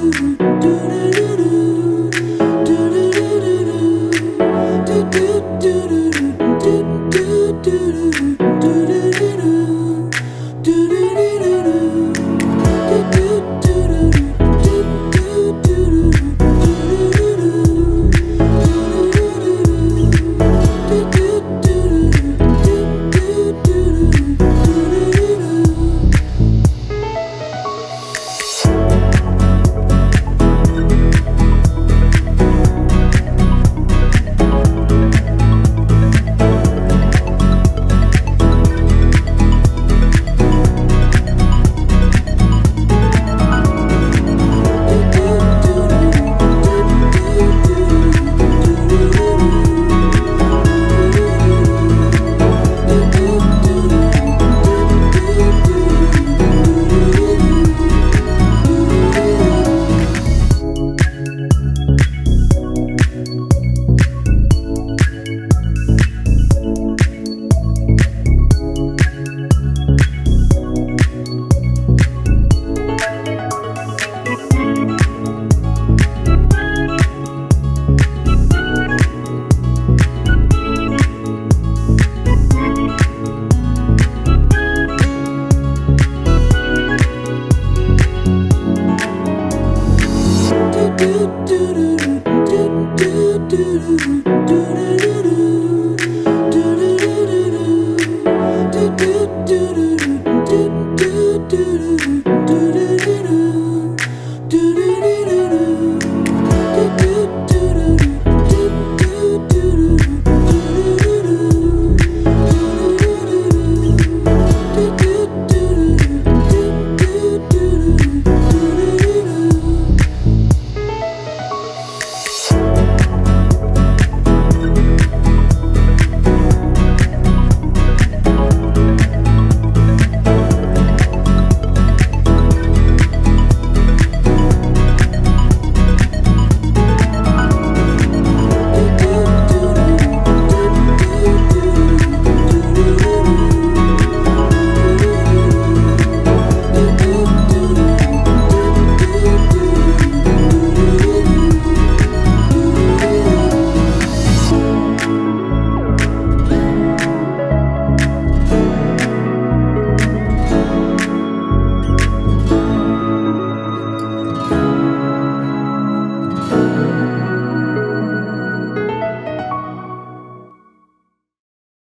do do do do do do do do